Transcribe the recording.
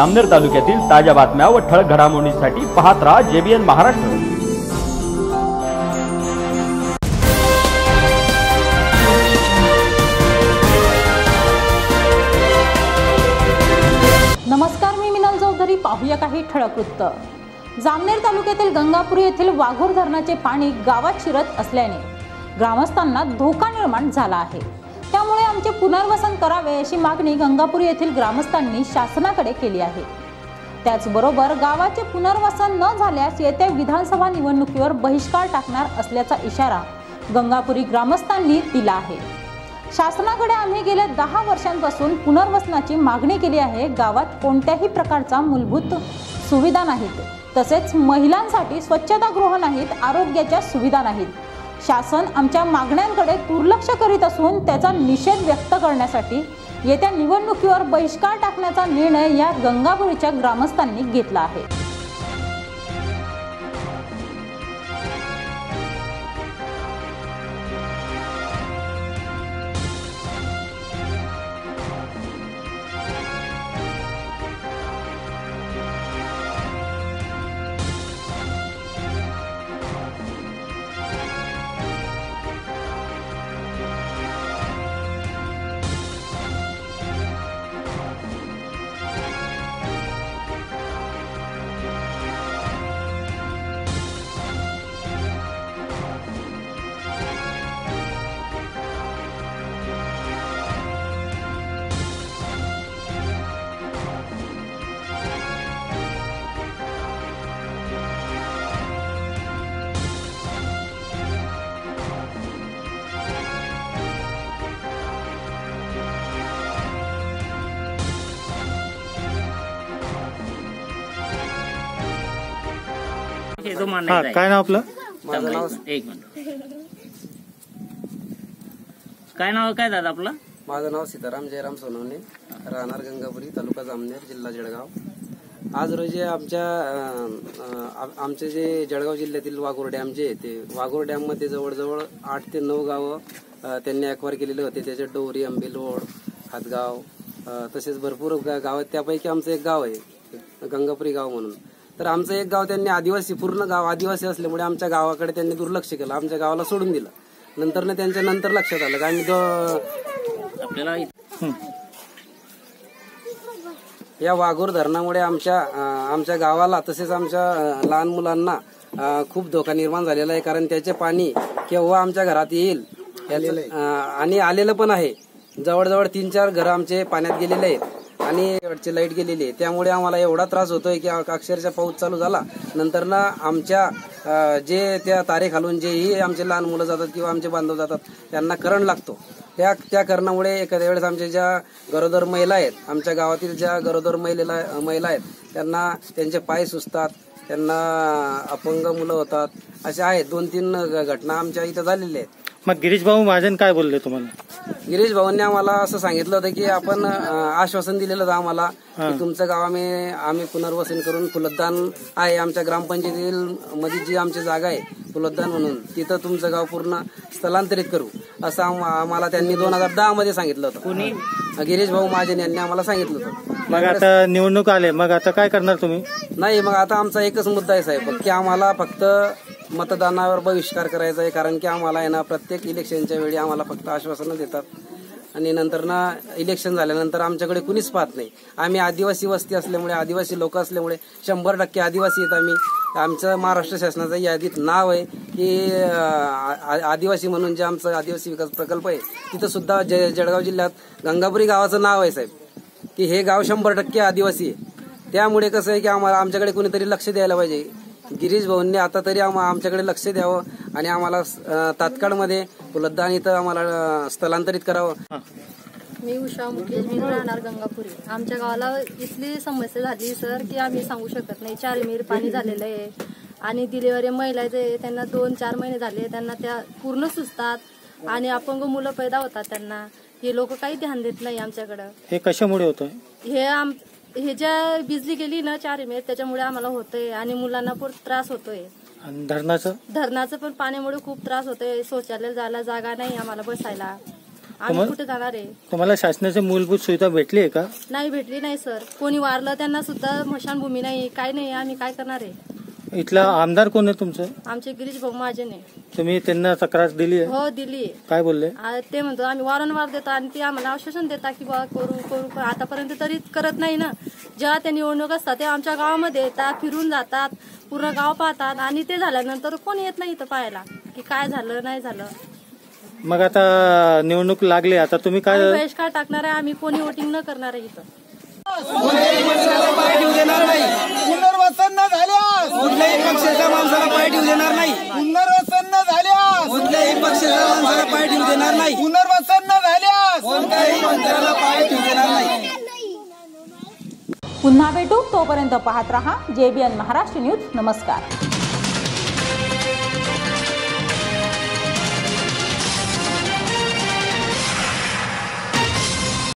अमनेर तालुक्यातील ताज्या बातम्या व ठळक घडामोडींसाठी पाहत राहा जेबीएन महाराष्ट्र. नमस्कार मी मिनल चौधरी. पाहूया काही ठळक वृत्त. जामनेर तालुक्यातील गंगापूर येथील वाघोर धरणाचे पाणी गावात शिरत असल्याने ग्रामस्थांना धोका निर्माण झाला आहे. त्यामुळे आमचे पुनर्वसन करावे अशी मागणी गंगापूर येथील ग्रामस्थांनी शासनाकडे केली आहे. त्याचबरोबर गावाचे पुनर्वसन न झाल्यास येत्या विधानसभा निवडणुकीवर बहिष्कार टाकणार असल्याचा इशारा गंगापुरी ग्रामस्थांनी दिला आहे. शासनाकडे आम्ही गेल्या दहा वर्षांपासून पुनर्वसनाची मागणी केली आहे. गावात कोणत्याही प्रकारचा मूलभूत सुविधा नाहीत. तसेच महिलांसाठी स्वच्छतागृह नाहीत आरोग्याच्या सुविधा नाहीत. शासन आमच्या मागण्यांकडे दुर्लक्ष करीत असून त्याचा निषेध व्यक्त करण्यासाठी येत्या निवडणुकीवर बहिष्कार टाकण्याचा निर्णय या गंगापुरीच्या ग्रामस्थांनी घेतला आहे. हे जो हा काय नाव आपलं? माझं नाव एक मिनिट. काय नाव आहे काय दादा आपलं? माझं नाव सीताराम जयराम सोनवणे राहणार गंगापुरी तालुका जामनेर जिल्हा जळगाव. आज रोजी आमच्या अं, अं, आम- आमचे जे जळगाव जिल्ह्यातील वाघोर डॅम जे आहे ते वाघोर डॅममध्ये जवळजवळ आठ ते नऊ गावं अं, त्यांनी अक्वार केलेले होते. त्याच्यात डोरी आंबेलोड हातगाव अं, तसेच भरपूर गा- गाव आहेत. त्यापैकी आमचं एक गाव आहे गंगापुरी गाव म्हणून. तर आमचं एक गाव त्यांनी आदिवासी पूर्ण गाव आदिवासी असल्यामुळे आमच्या गावाकडे त्यांनी दुर्लक्ष केलं. आमच्या गावाला सोडून दिलं. नंतर त्यांच्या नंतर लक्षात आलं. का आम्ही जो आपल्याला इ- या वाघोर धरणामुळे आमच्या आमच्या गावाला तसेच आमच्या लहान मुलांना खूप धोका निर्माण झालेला आहे. कारण त्याचे पाणी केव्हा आमच्या घरात येईल आणि आलेलं पण आहे. जवळजवळ तीन चार घरं आमचे पाण्यात गेलेले आहेत. आणि वरची लाइट गेलेली आहे. त्यामुळे आम्हाला एवढा त्रास होतोय की अक्षरशः पाऊस चालू झाला. नंतर ना आमच्या जे त्या तारे खालून जेही आमचे लहान मुलं जातात किंवा आमचे बांधव जातात त्यांना करंट लागतो. त्या त्या कारणामुळे एखाद्या वेळेस आमच्या ज्या गरोदर महिला आहेत आमच्या गावातील ज्या गरोदर महिलेला महिला आहेत त्यांना त्यांचे पाय सुचतात त्यांना अपंग मुलं होतात. अशा आहेत. दोन तीन घटना आमच्या इथं झालेल्या आहेत. मग गिरीश भाऊ महाजन काय बोलले तुम्हाला? गिरीश भाऊंनी आम्हाला असं सांगितलं होतं की आपण आश्वासन दिलेलं होतं आम्हाला की तुमचं गाव आम्ही आम्ही पुनर्वसन करून फुलदान आहे आमच्या ग्रामपंचायतीतील मध्ये जी आमची जागा आहे फुलदान म्हणून तिथं तुमचं गाव पूर्ण स्थलांतरित करू असं आम- आम्हाला त्यांनी दोन हजार दहा मध्ये सांगितलं होतं. कोणी? गिरीश भाऊ महाजन यांनी आम्हाला सांगितलं होतं. मग आता निवडणूक आले मग आता काय करणार तुम्ही? नाही मग आता आमचा एकच मुद्दा आहे साहेब की आम्हाला फक्त मतदानावर बहिष्कार करायचा आहे कारण की आम्हाला आहे ना प्रत्येक इलेक्शनच्या वेळी आम्हाला फक्त आश्वासनं देतात. आणि नंतर ना इलेक्शन झाल्यानंतर आमच्याकडे कुणीच पाहत नाही. आम्ही आदिवासी वस्ती असल्यामुळे आदिवासी लोक असल्यामुळे शंभर टक्के आदिवासी आहेत आम्ही. आमचं महाराष्ट्र शासनाचं यादीत नाव आहे की आ- आदिवासी म्हणून जे आमचं आदिवासी विकास प्रकल्प आहे तिथं सुद्धा ज- जळगाव जिल्ह्यात गंगापुरी गावाचं नाव आहे साहेब. की हे गाव शंभर टक्के आदिवासी आहे. त्यामुळे कसं आहे की आम्हाला आमच्याकडे कुणीतरी लक्ष द्यायला पाहिजे. गिरीश भाऊंनी आता तरी आम- आमच्याकडे लक्ष द्यावं आणि आम्हाला अं, तात्काळमध्ये फुलदान इथं आम्हाला स्थलांतरित करावं. मी उषा मुकेश मी राहणार गंगापुरी. आमच्या गावाला इथली समस्या झाली सर की आम्ही सांगू शकत नाही. चार मिर पाणी झालेलं आहे आणि डिलिव्हरी महिला जे त्यांना दोन चार महिने झाले. त्यांना त्या पूर्ण सुचतात आणि अपंग मुलं पैदा होतात त्यांना. हे लोक काही ध्यान देत नाही आमच्याकडं. हे कशामुळे होतं हे आम हे ज्या बिजली गेली ना चार एम त्याच्यामुळे आम्हाला होतंय आणि मुलांना पण त्रास होतोय. आणि धरणाचं? धरणाचं पण पाण्यामुळे खूप त्रास होतोय. शौचालय जायला जागा नाही आम्हाला बसायला. आम्ही कुठे जाणार आहे? तुम्हाला शासनाची मूलभूत सुविधा भेटली आहे का? नाही भेटली नाही सर. कोणी वारलं त्यांना सुद्धा स्मशानभूमी नाही. काय नाही आम्ही काय करणार आहे? इथला आमदार कोण आहे तुमचं? आमचे गिरीश भाऊ महाजन. आहे तुम्ही त्यांना तक्रार दिली आहे? हो दिली काय बोलले? आ, ते म्हणतो आम्ही वारंवार देतो आणि ते आम्हाला आश्वासन देतात की बा करू करू पण आतापर्यंत तरी करत नाही ना. जेव्हा ते निवडणूक असतात ते आमच्या गावामध्ये येतात फिरून जातात पूर्ण गाव पाहतात आणि ते झाल्यानंतर कोणी येत नाही इथं पाहायला की काय झालं नाही झालं. मग आता निवडणूक लागली. आता तुम्ही आम्ही काय बहिष्कार टाकणार आहे आम्ही कोणी वोटिंग न करणार आहे इथं. पुनर्वसन न झाल्यास. कुठल्याही पक्षाच्या माणसाला पाय ठेवू देणार नाही. पुनर्वसन न झाल्यास. कुठल्याही पक्षाच्या माणसाला पाय ठेवू देणार नाही. पुनर्वसन न झाल्यास. कोणत्याही मंत्र्याला पाय ठेवू देणार नाही. पुन्हा भेटू तोपर्यंत पाहत रहा. JBN Maharashtra news. नमस्कार.